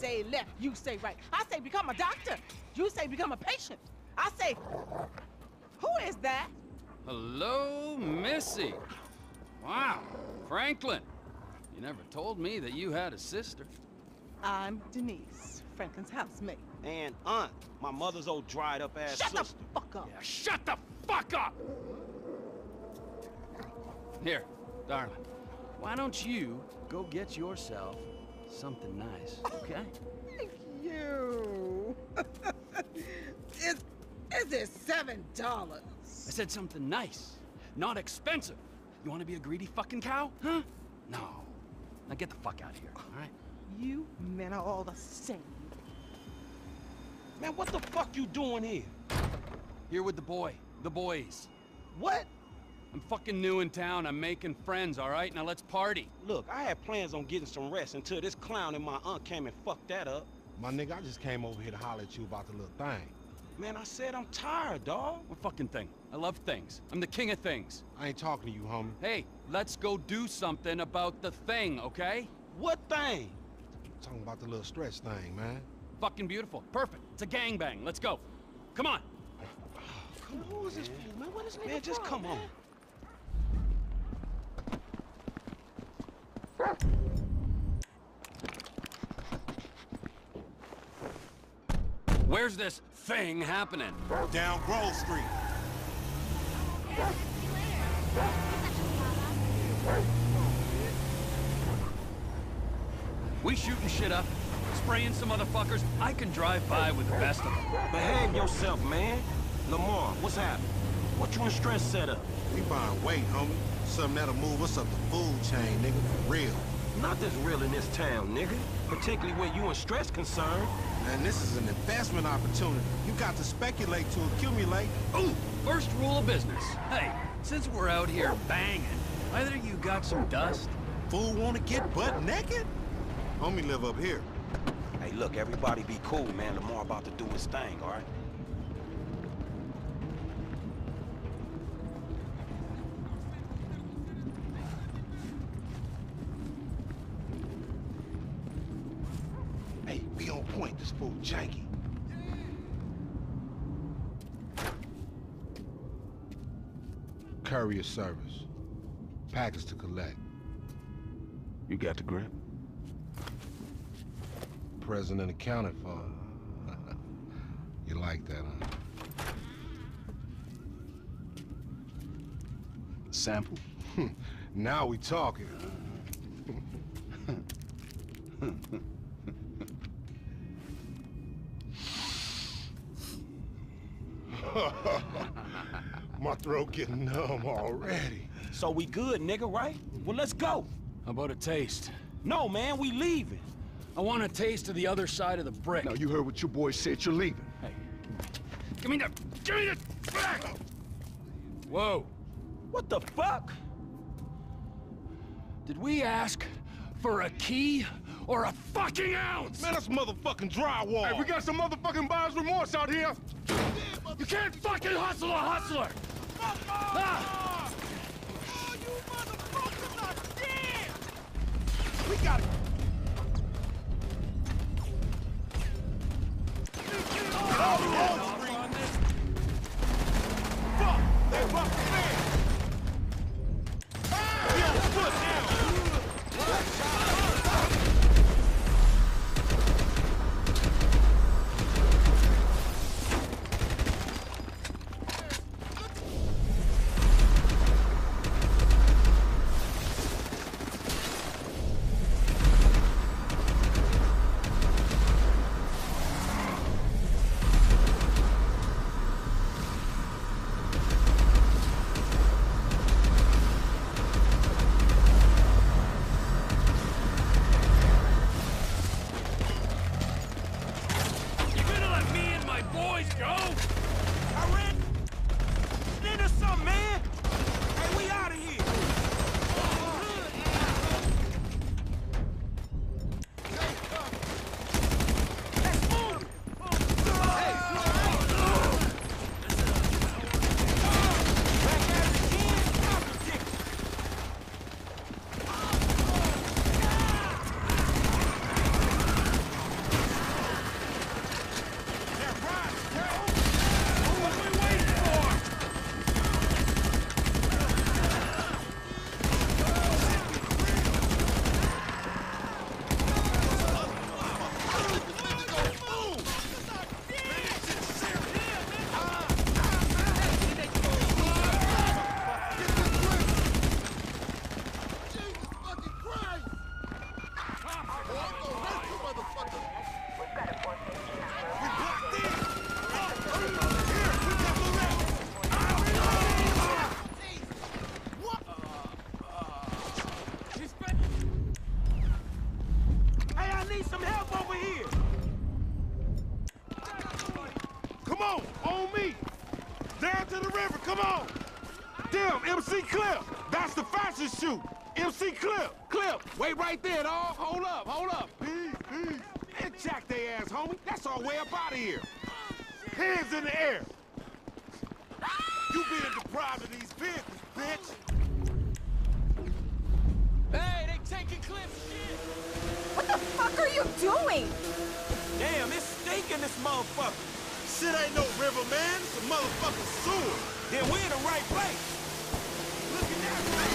say left, you say right. I say become a doctor. You say become a patient. I say, who is that? Hello, Missy. Wow, Franklin. You never told me that you had a sister. I'm Denise, Franklin's housemaid. And aunt, my mother's old dried up ass Shut the sister. fuck up. Yeah, shut the fuck up! Here, darling. Why don't you go get yourself something nice, okay? Thank you. is, is it seven dollars? I said something nice, not expensive. You want to be a greedy fucking cow? Huh? No. Now get the fuck out of here, all right? You men are all the same. Man, what the fuck you doing here? Here with the boy, the boys. What? I'm fucking new in town. I'm making friends, all right? Now let's party. Look, I had plans on getting some rest until this clown and my aunt came and fucked that up. My nigga, I just came over here to holler at you about the little thing. Man, I said I'm tired, dawg. What fucking thing? I love things. I'm the king of things. I ain't talking to you, homie. Hey, let's go do something about the thing, okay? What thing? I'm talking about the little stretch thing, man. Fucking beautiful. Perfect. It's a gangbang. Let's go. Come on. Come on, who is this fool, man? What is Man, just come on. Where's this thing happening? Down Grove Street. We shooting shit up, spraying some motherfuckers. I can drive by with the best of them. Behave yourself, man. Lamar, what's happening? What you and Stretch set up? We buying weight, homie. Something that'll move us up the food chain, nigga, for real. Nothing's real in this town, nigga. Particularly where you and Stretch concerned. Man, this is an investment opportunity. You got to speculate to accumulate. Ooh, first rule of business. Hey, since we're out here banging, either you got some dust? Fool wanna get butt naked? Homie live up here. Hey, look, everybody be cool, man. Lamar about to do his thing, all right? On point. This fool janky. Courier service. Package to collect. You got the grip? Present and accounted for. you like that, huh? Sample. Now we talking. getting numb already. So we good, nigga, right? Well, let's go. How about a taste? No, man, we leaving. I want a taste of the other side of the brick. Now you heard what your boy said. You're leaving. Hey, give me the, give me the back! Whoa, What the fuck? did we ask for a key or a fucking ounce? Man, that's motherfucking drywall. Hey, we got some motherfucking buyer's remorse out here. You can't fucking hustle a hustler! Ah! We got it. Get some help over here! Come on, on me! Down to the river, come on! Damn, MC Clip! That's the fastest shoot! MC Clip, Clip, wait right there, dog. Hold up, hold up. Peace, peace. And jack they ass, homie. That's our way up out of here. Hands in the air. You being deprived of these vehicles, bitch. Hey, they taking Clip's shit. What the fuck are you doing? Damn, it's stinking this motherfucker! Shit ain't no river, man. It's a motherfucking sewer. Then we're in the right place. Look at that.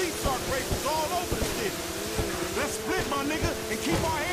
Races all over the city. Let's split, my nigga, and keep our heads.